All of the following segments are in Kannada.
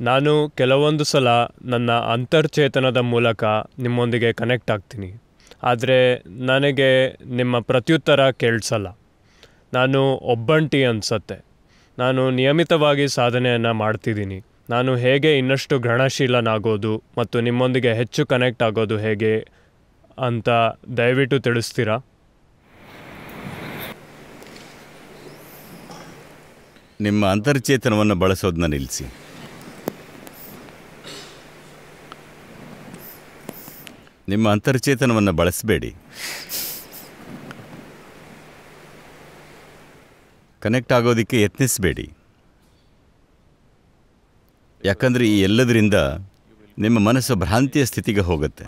ನಾನು ಕೆಲವೊಂದು ಸಲ ನನ್ನ ಅಂತರ್ಚೇತನದ ಮೂಲಕ ನಿಮ್ಮೊಂದಿಗೆ ಕನೆಕ್ಟ್ ಆಗ್ತೀನಿ. ಆದರೆ ನನಗೆ ನಿಮ್ಮ ಪ್ರತ್ಯುತ್ತರ ಕೇಳಿಸಲ್ಲ. ನಾನು ಒಬ್ಬಂಟಿ ಅನಿಸತ್ತೆ. ನಾನು ನಿಯಮಿತವಾಗಿ ಸಾಧನೆಯನ್ನು ಮಾಡ್ತಿದ್ದೀನಿ. ನಾನು ಹೇಗೆ ಇನ್ನಷ್ಟು ಗ್ರಹಣಶೀಲನಾಗೋದು ಮತ್ತು ನಿಮ್ಮೊಂದಿಗೆ ಹೆಚ್ಚು ಕನೆಕ್ಟ್ ಆಗೋದು ಹೇಗೆ ಅಂತ ದಯವಿಟ್ಟು ತಿಳಿಸ್ತೀರಾ? ನಿಮ್ಮ ಅಂತರ್ಚೇತನವನ್ನು ಬಳಸೋದನ್ನ ನಿಲ್ಲಿಸಿ ನಿಮ್ಮ ಅಂತರ್ಚೇತನವನ್ನು ಬಳಸಬೇಡಿ. ಕನೆಕ್ಟ್ ಆಗೋದಕ್ಕೆ ಯತ್ನಿಸಬೇಡಿ. ಯಾಕಂದರೆ ಈ ಎಲ್ಲದರಿಂದ ನಿಮ್ಮ ಮನಸ್ಸು ಭ್ರಾಂತಿಯ ಸ್ಥಿತಿಗೆ ಹೋಗುತ್ತೆ.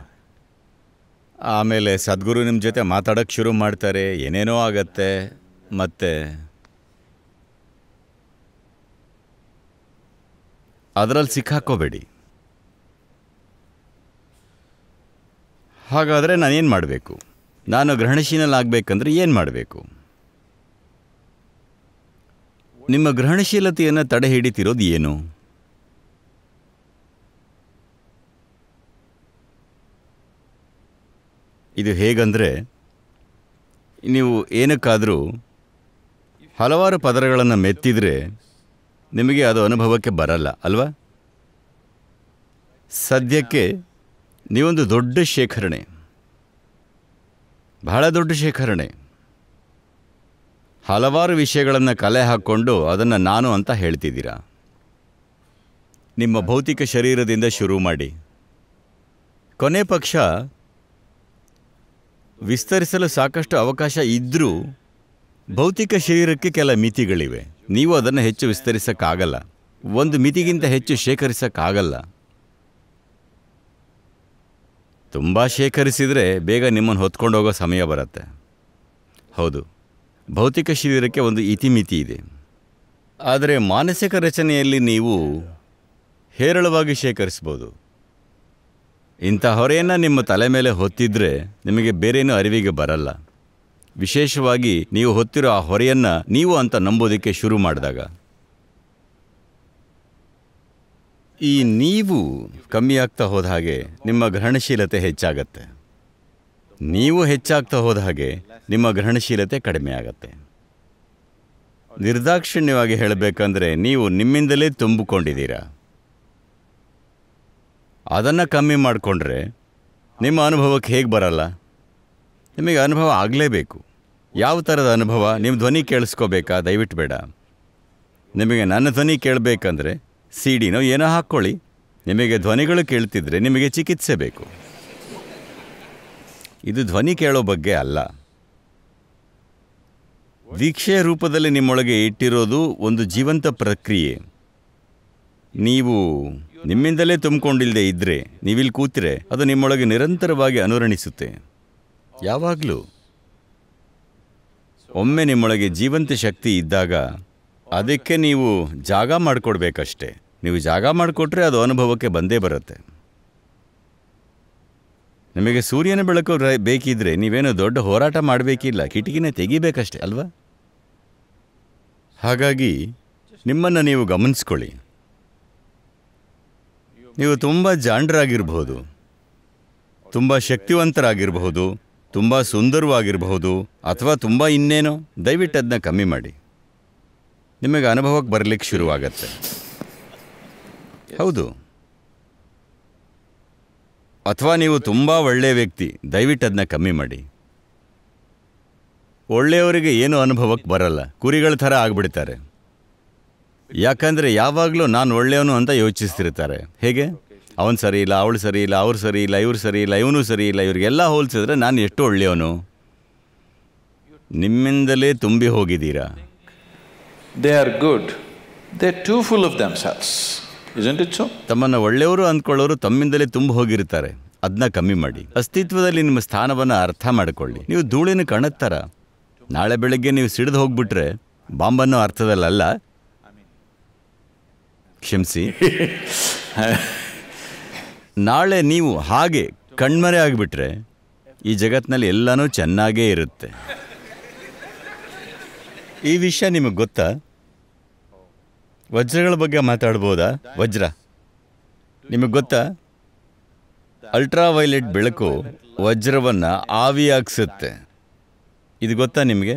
ಆಮೇಲೆ ಸದ್ಗುರು ನಿಮ್ಮ ಜೊತೆ ಮಾತಾಡೋಕ್ಕೆ ಶುರು ಮಾಡ್ತಾರೆ, ಏನೇನೋ ಆಗತ್ತೆ, ಮತ್ತೆ ಅದರಲ್ಲಿ ಸಿಕ್ಕಾಕೋಬೇಡಿ. ಹಾಗಾದರೆ ನಾನೇನು ಮಾಡಬೇಕು? ನಾನು ಗ್ರಹಣಶೀಲನಾಗಬೇಕಂದ್ರೆ ಏನು ಮಾಡಬೇಕು? ನಿಮ್ಮ ಗ್ರಹಣಶೀಲತೆಯನ್ನು ತಡೆ ಹಿಡಿತಿರೋದು ಏನು? ಇದು ಹೇಗಂದರೆ, ನೀವು ಏನಕ್ಕಾದರೂ ಹಲವಾರು ಪದರಗಳನ್ನು ಮೆತ್ತಿದರೆ ನಿಮಗೆ ಅದು ಅನುಭವಕ್ಕೆ ಬರಲ್ಲ, ಅಲ್ವಾ? ಸದ್ಯಕ್ಕೆ ನೀವೊಂದು ದೊಡ್ಡ ಶೇಖರಣೆ. ಬಹಳ ದೊಡ್ಡ ಶೇಖರಣೆ. ಹಲವಾರು ವಿಷಯಗಳನ್ನು ಕಲೆ ಹಾಕ್ಕೊಂಡು ಅದನ್ನು ನಾನು ಅಂತ ಹೇಳ್ತಿದ್ದೀರಾ? ನಿಮ್ಮ ಭೌತಿಕ ಶರೀರದಿಂದ ಶುರು ಮಾಡಿ. ಕೊನೆ ಪಕ್ಷ ವಿಸ್ತರಿಸಲು ಸಾಕಷ್ಟು ಅವಕಾಶ ಇದ್ದರೂ ಭೌತಿಕ ಶರೀರಕ್ಕೆ ಕೆಲ ಮಿತಿಗಳಿವೆ. ನೀವು ಅದನ್ನು ಹೆಚ್ಚು ವಿಸ್ತರಿಸೋಕ್ಕಾಗಲ್ಲ. ಒಂದು ಮಿತಿಗಿಂತ ಹೆಚ್ಚು ಶೇಖರಿಸೋಕ್ಕಾಗಲ್ಲ. ತುಂಬ ಶೇಖರಿಸಿದರೆ ಬೇಗ ನಿಮ್ಮನ್ನು ಹೊತ್ಕೊಂಡು ಹೋಗೋ ಸಮಯ ಬರುತ್ತೆ. ಹೌದು. ಭೌತಿಕ ಶರೀರಕ್ಕೆ ಒಂದು ಇತಿಮಿತಿ ಇದೆ. ಆದರೆ ಮಾನಸಿಕ ರಚನೆಯಲ್ಲಿ ನೀವು ಹೇರಳವಾಗಿ ಶೇಖರಿಸ್ಬೋದು. ಇಂಥ ಹೊರೆಯನ್ನು ನಿಮ್ಮ ತಲೆ ಮೇಲೆ ಹೊತ್ತಿದ್ರೆ ನಿಮಗೆ ಬೇರೇನೂ ಅರಿವಿಗೆ ಬರಲ್ಲ. ವಿಶೇಷವಾಗಿ ನೀವು ಹೊತ್ತಿರೋ ಆ ಹೊರೆಯನ್ನು ನೀವು ಅಂತ ನಂಬೋದಕ್ಕೆ ಶುರು ಮಾಡಿದಾಗ. ಈ ನೀವು ಕಮ್ಮಿ ಆಗ್ತಾ ಹೋದ ಹಾಗೆ ನಿಮ್ಮ ಗ್ರಹಣಶೀಲತೆ ಹೆಚ್ಚಾಗತ್ತೆ. ನೀವು ಹೆಚ್ಚಾಗ್ತಾ ಹೋದ ಹಾಗೆ ನಿಮ್ಮ ಗ್ರಹಣಶೀಲತೆ ಕಡಿಮೆ ಆಗತ್ತೆ. ನಿರ್ದಾಕ್ಷಿಣ್ಯವಾಗಿ ಹೇಳಬೇಕಂದ್ರೆ ನೀವು ನಿಮ್ಮಿಂದಲೇ ತುಂಬಿಕೊಂಡಿದ್ದೀರಾ. ಅದನ್ನು ಕಮ್ಮಿ ಮಾಡಿಕೊಂಡ್ರೆ ನಿಮ್ಮ ಅನುಭವಕ್ಕೆ ಹೇಗೆ ಬರಲ್ಲ? ನಿಮಗೆ ಅನುಭವ ಆಗಲೇಬೇಕು. ಯಾವ ಥರದ ಅನುಭವ? ನಿಮ್ಮ ಧ್ವನಿ ಕೇಳಿಸ್ಕೋಬೇಕಾ? ದಯವಿಟ್ಟು ಬೇಡ ನಿಮಗೆ ನನ್ನ ಧ್ವನಿ ಕೇಳಬೇಕಂದ್ರೆ ಸಿ ಡಿನೋ ಏನೋ ಹಾಕ್ಕೊಳ್ಳಿ ನಿಮಗೆ ಧ್ವನಿಗಳು ಕೇಳ್ತಿದ್ರೆ ನಿಮಗೆ ಚಿಕಿತ್ಸೆ ಬೇಕು. ಇದು ಧ್ವನಿ ಕೇಳೋ ಬಗ್ಗೆ ಅಲ್ಲ. ದೀಕ್ಷೆಯ ರೂಪದಲ್ಲಿ ನಿಮ್ಮೊಳಗೆ ಇಟ್ಟಿರೋದು ಒಂದು ಜೀವಂತ ಪ್ರಕ್ರಿಯೆ. ನೀವು ನಿಮ್ಮಿಂದಲೇ ತುಂಬಿಕೊಂಡಿಲ್ಲದೆ ಇದ್ದರೆ ನೀವಿಲ್ಲಿ ಕೂತ್ರೆ ಅದು ನಿಮ್ಮೊಳಗೆ ನಿರಂತರವಾಗಿ ಅನುರಣಿಸುತ್ತೆ. ಯಾವಾಗಲೂ. ಒಮ್ಮೆ ನಿಮ್ಮೊಳಗೆ ಜೀವಂತ ಶಕ್ತಿ ಇದ್ದಾಗ ಅದಕ್ಕೆ ನೀವು ಜಾಗ ಮಾಡಿಕೊಡ್ಬೇಕಷ್ಟೆ. ನೀವು ಜಾಗ ಮಾಡಿಕೊಟ್ರೆ ಅದು ಅನುಭವಕ್ಕೆ ಬಂದೇ ಬರುತ್ತೆ. ನಿಮಗೆ ಸೂರ್ಯನ ಬೆಳಕು ಬೇಕಿದ್ರೆ ನೀವೇನು ದೊಡ್ಡ ಹೋರಾಟ ಮಾಡಬೇಕಿಲ್ಲ, ಕಿಟಕಿನೇ ತೆಗಿಬೇಕಷ್ಟೆ ಅಲ್ವಾ? ಹಾಗಾಗಿ ನಿಮ್ಮನ್ನು ನೀವು ಗಮನಿಸ್ಕೊಳ್ಳಿ. ನೀವು ತುಂಬ ಜಾಂಡ್ರಾಗಿರ್ಬೋದು ತುಂಬ ಶಕ್ತಿವಂತರಾಗಿರಬಹುದು, ತುಂಬ ಸುಂದರವಾಗಿರಬಹುದು, ಅಥವಾ ತುಂಬ ಇನ್ನೇನೋ, ದಯವಿಟ್ಟು ಅದನ್ನ ಕಮ್ಮಿ ಮಾಡಿ. ನಿಮಗೆ ಅನುಭವಕ್ಕೆ ಬರಲಿಕ್ಕೆ ಶುರುವಾಗತ್ತೆ. ಹೌದು. ಅಥವಾ ನೀವು ತುಂಬ ಒಳ್ಳೆಯ ವ್ಯಕ್ತಿ, ದಯವಿಟ್ಟು ಅದನ್ನ ಕಮ್ಮಿ ಮಾಡಿ. ಒಳ್ಳೆಯವರಿಗೆ ಏನು ಅನುಭವಕ್ಕೆ ಬರಲ್ಲ, ಕುರಿಗಳ ಥರ ಆಗ್ಬಿಡ್ತಾರೆ. ಯಾಕಂದರೆ ಯಾವಾಗಲೂ ನಾನು ಒಳ್ಳೆಯವನು ಅಂತ ಯೋಚಿಸ್ತಿರ್ತಾರೆ. ಹೇಗೆ? ಅವನು ಸರಿ ಇಲ್ಲ, ಅವಳು ಸರಿ ಇಲ್ಲ, ಅವ್ರು ಸರಿ ಇಲ್ಲ, ಇವ್ರು ಸರಿ ಇಲ್ಲ, ಇವನು ಸರಿ ಇಲ್ಲ, ಇವರಿಗೆಲ್ಲ ಹೋಲಿಸಿದ್ರೆ ನಾನು ಎಷ್ಟು ಒಳ್ಳೆಯವನು? ನಿಮ್ಮಿಂದಲೇ ತುಂಬಿ ಹೋಗಿದ್ದೀರಾ? They are good. They're too full of themselves. Isn't it so? ತಮ್ಮನ್ನು ಒಳ್ಳೆಯವರು ಅಂದ್ಕೊಳ್ಳೋರು ತಮ್ಮಿಂದಲೇ ತುಂಬ ಹೋಗಿರ್ತಾರೆ ಅದನ್ನ ಕಮ್ಮಿ ಮಾಡಿ. ಅಸ್ತಿತ್ವದಲ್ಲಿ ನಿಮ್ಮ ಸ್ಥಾನವನ್ನು ಅರ್ಥ ಮಾಡಿಕೊಳ್ಳಿ. ನೀವು ಧೂಳಿನ ಕಣತ್ತಾರ. ನಾಳೆ ಬೆಳಗ್ಗೆ ನೀವು ಸಿಡಿದು ಹೋಗ್ಬಿಟ್ರೆ ಬಾಂಬನ್ನು ಅರ್ಥದಲ್ಲಲ್ಲ? ಕ್ಷಮಿಸಿ. ನಾಳೆ ನೀವು ಹಾಗೆ ಕಣ್ಮರೆ ಆಗಿಬಿಟ್ರೆ ಈ ಜಗತ್ತಿನಲ್ಲಿ ಎಲ್ಲನೂ ಚೆನ್ನಾಗೇ ಇರುತ್ತೆ. ಈ ವಿಷಯ ನಿಮಗೆ ಗೊತ್ತಾ? ವಜ್ರಗಳ ಬಗ್ಗೆ ಮಾತಾಡ್ಬೋದಾ? ವಜ್ರ. ನಿಮಗೆ ಗೊತ್ತಾ? ಅಲ್ಟ್ರಾವೈಲೆಟ್ ಬೆಳಕು ವಜ್ರವನ್ನು ಆವಿಯಾಗಿಸುತ್ತೆ. ಇದು ಗೊತ್ತಾ ನಿಮಗೆ?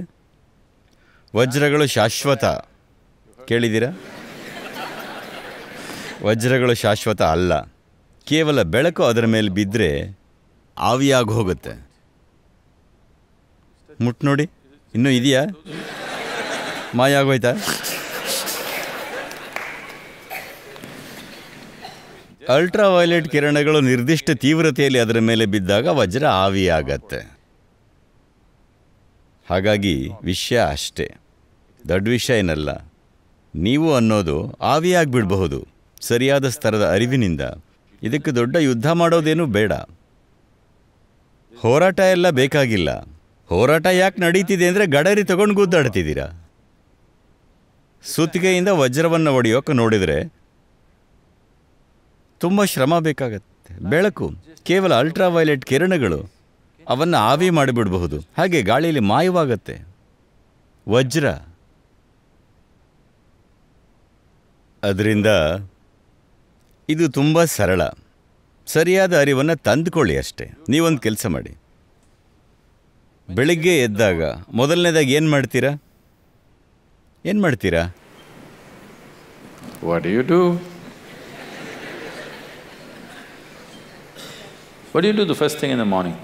ವಜ್ರಗಳು ಶಾಶ್ವತ. ಕೇಳಿದ್ದೀರಾ? ವಜ್ರಗಳು ಶಾಶ್ವತ ಅಲ್ಲ. ಕೇವಲ ಬೆಳಕು ಅದರ ಮೇಲೆ ಬಿದ್ದರೆ ಆವಿಯಾಗಿ ಹೋಗುತ್ತೆ ಮುಟ್ ನೋಡಿ. ಇನ್ನೂ ಇದೆಯಾ? ಮಾಯ ಆಗೋಯ್ತಾ ಅಲ್ಟ್ರಾವೈಲೆಟ್ ಕಿರಣಗಳು ನಿರ್ದಿಷ್ಟ ತೀವ್ರತೆಯಲ್ಲಿ ಅದರ ಮೇಲೆ ಬಿದ್ದಾಗ ವಜ್ರ ಆವಿಯಾಗತ್ತೆ. ಹಾಗಾಗಿ ವಿಷಯ ಅಷ್ಟೇ. ದೊಡ್ಡ ವಿಷಯ ಏನಲ್ಲ. ನೀವು ಅನ್ನೋದು ಆವಿಯಾಗಿಬಿಡಬಹುದು. ಸರಿಯಾದ ಸ್ತರದ ಅರಿವಿನಿಂದ. ಇದಕ್ಕೆ ದೊಡ್ಡ ಯುದ್ಧ ಮಾಡೋದೇನೂ ಬೇಡ. ಹೋರಾಟ ಎಲ್ಲ ಬೇಕಾಗಿಲ್ಲ. ಹೋರಾಟ ಯಾಕೆ ನಡೀತಿದೆ ಅಂದರೆ ಗಡರಿ ತಗೊಂಡು ಗುದ್ದಾಡ್ತಿದ್ದೀರಾ? ಸುತ್ತಿಗೆಯಿಂದ ವಜ್ರವನ್ನು ಒಡೆಯೋಕೆ ನೋಡಿದರೆ ತುಂಬ ಶ್ರಮ ಬೇಕಾಗತ್ತೆ. ಬೆಳಕು, ಕೇವಲ ಅಲ್ಟ್ರಾವೈಲೆಟ್ ಕಿರಣಗಳು, ಅವನ್ನು ಆವಿ ಮಾಡಿಬಿಡಬಹುದು. ಹಾಗೆ ಗಾಳಿಯಲ್ಲಿ ಮಾಯವಾಗತ್ತೆ. ವಜ್ರ. ಅದರಿಂದ ಇದು ತುಂಬ ಸರಳ. ಸರಿಯಾದ ಅರಿವನ್ನು ತಂದುಕೊಳ್ಳಿ ಅಷ್ಟೇ. ನೀವೊಂದು ಕೆಲಸ ಮಾಡಿ. ಬೆಳಿಗ್ಗೆ ಎದ್ದಾಗ ಮೊದಲನೇದಾಗಿ ಏನು ಮಾಡ್ತೀರಾ? ಏನು ಮಾಡ್ತೀರಾ? What do you do? The first thing in the morning?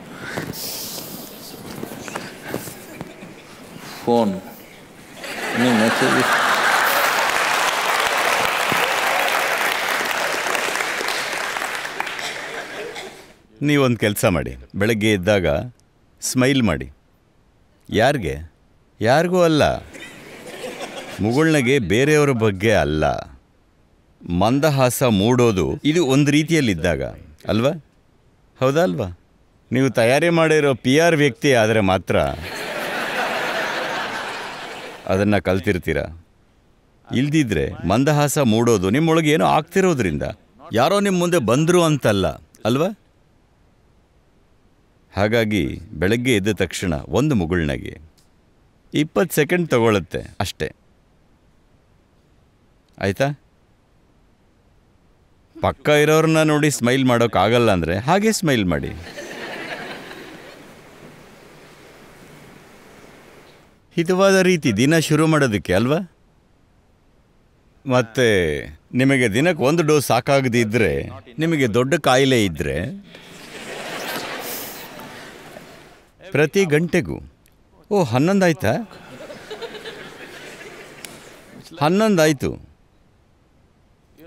Phone. Any messages? ನೀವೊಂದು ಕೆಲಸ ಮಾಡಿ ಬೆಳಗ್ಗೆ ಇದ್ದಾಗ ಸ್ಮೈಲ್ ಮಾಡಿ ಯಾರಿಗೆ ಯಾರಿಗೂ ಅಲ್ಲ ಮುಗುಳ್ನಗೆ ಬೇರೆಯವರ ಬಗ್ಗೆ ಅಲ್ಲ ಮಂದಹಾಸ ಮೂಡೋದು ಇದು ಒಂದು ರೀತಿಯಲ್ಲಿದ್ದಾಗ, ಅಲ್ವಾ ಹೌದಾ ಅಲ್ವಾ ನೀವು ತಯಾರಿ ಮಾಡಿರೋ ಪಿ ಆರ್ ವ್ಯಕ್ತಿ ಆದರೆ ಮಾತ್ರ ಅದನ್ನು ಕಲ್ತಿರ್ತೀರ? ಇಲ್ದಿದ್ರೆ ಮಂದಹಾಸ ಮೂಡೋದು ನಿಮ್ಮೊಳಗೆ ಏನೋ ಆಗ್ತಿರೋದ್ರಿಂದ. ಯಾರೋ ನಿಮ್ಮ ಮುಂದೆ ಬಂದರು ಅಂತಲ್ಲ, ಅಲ್ವಾ? ಹಾಗಾಗಿ ಬೆಳಗ್ಗೆ ಎದ್ದ ತಕ್ಷಣ ಒಂದು ಮುಗುಳ್ನಗೆ. ಇಪ್ಪತ್ತು ಸೆಕೆಂಡ್ ತಗೊಳ್ಳುತ್ತೆ ಅಷ್ಟೇ. ಆಯ್ತಾ? ಪಕ್ಕ ಇರೋರನ್ನ ನೋಡಿ ಸ್ಮೈಲ್ ಮಾಡೋಕ್ಕಾಗಲ್ಲ ಅಂದರೆ ಹಾಗೆ ಸ್ಮೈಲ್ ಮಾಡಿ. ಹಿತವಾದ ರೀತಿ ದಿನ ಶುರು ಮಾಡೋದಕ್ಕೆ ಅಲ್ವಾ? ಮತ್ತೆ ನಿಮಗೆ ದಿನಕ್ಕೆ ಒಂದು ಡೋಸ್ ಸಾಕಾಗದಿದ್ದರೆ ನಿಮಗೆ ದೊಡ್ಡ ಕಾಯಿಲೆ ಇದ್ದರೆ ಪ್ರತಿ ಗಂಟೆಗೂ. ಓ, ಹನ್ನೊಂದಾಯ್ತಾ? ಹನ್ನೊಂದಾಯಿತು.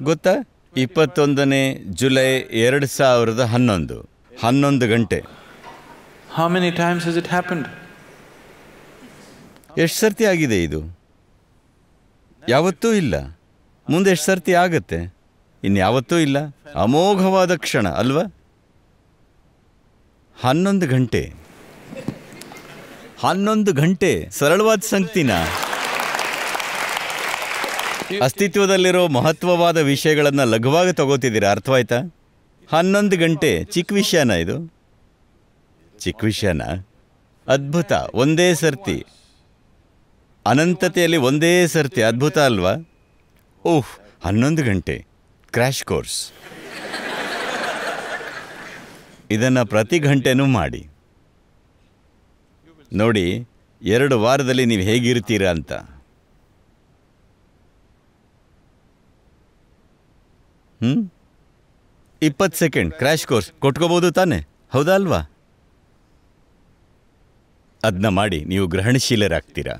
ಗೊತ್ತಾ? ಇಪ್ಪತ್ತೊಂದನೇ ಜುಲೈ ಎರಡು ಸಾವಿರದ ಹನ್ನೊಂದು ಹನ್ನೊಂದು ಗಂಟೆ. How many times has it happened? ಎಷ್ಟು ಸರ್ತಿ ಆಗಿದೆ ಇದು? ಯಾವತ್ತೂ ಇಲ್ಲ. ಮುಂದೆ ಎಷ್ಟು ಸರ್ತಿ ಆಗತ್ತೆ? ಇನ್ಯಾವತ್ತೂ ಇಲ್ಲ. ಅಮೋಘವಾದ ಕ್ಷಣ ಅಲ್ವಾ? ಹನ್ನೊಂದು ಗಂಟೆ. ಹನ್ನೊಂದು ಗಂಟೆ ಸರಳವಾದ ಸಂಗತಿನ ಅಸ್ತಿತ್ವದಲ್ಲಿರೋ ಮಹತ್ವವಾದ ವಿಷಯಗಳನ್ನು ಲಘುವಾಗಿ ತಗೋತಿದ್ದೀರಾ? ಅರ್ಥವಾಯ್ತಾ? ಹನ್ನೊಂದು ಗಂಟೆ ಚಿಕ್ಕ ವಿಷಯನ ಇದು? ಚಿಕ್ಕ ವಿಷಯನ? ಅದ್ಭುತ. ಒಂದೇ ಸರ್ತಿ. ಅನಂತತೆಯಲ್ಲಿ ಒಂದೇ ಸರ್ತಿ. ಅದ್ಭುತ ಅಲ್ವಾ? ಓಹ್, ಹನ್ನೊಂದು ಗಂಟೆ. ಕ್ರ್ಯಾಶ್ ಕೋರ್ಸ್ ಇದನ್ನು ಪ್ರತಿ ಗಂಟೆನೂ ಮಾಡಿ. ನೋಡಿ, ಎರಡು ವಾರದಲ್ಲಿ ನೀವು ಹೇಗಿರ್ತೀರಾ ಅಂತ. ಹ್ಞೂ ಇಪ್ಪತ್ತು ಸೆಕೆಂಡ್. ಕ್ರ್ಯಾಶ್ ಕೋರ್ಸ್ ಕೊಟ್ಕೋಬೋದು ತಾನೆ? ಹೌದಾ ಅಲ್ವಾ? ಅದನ್ನ ಮಾಡಿ ನೀವು ಗ್ರಹಣಶೀಲರಾಗ್ತೀರಾ?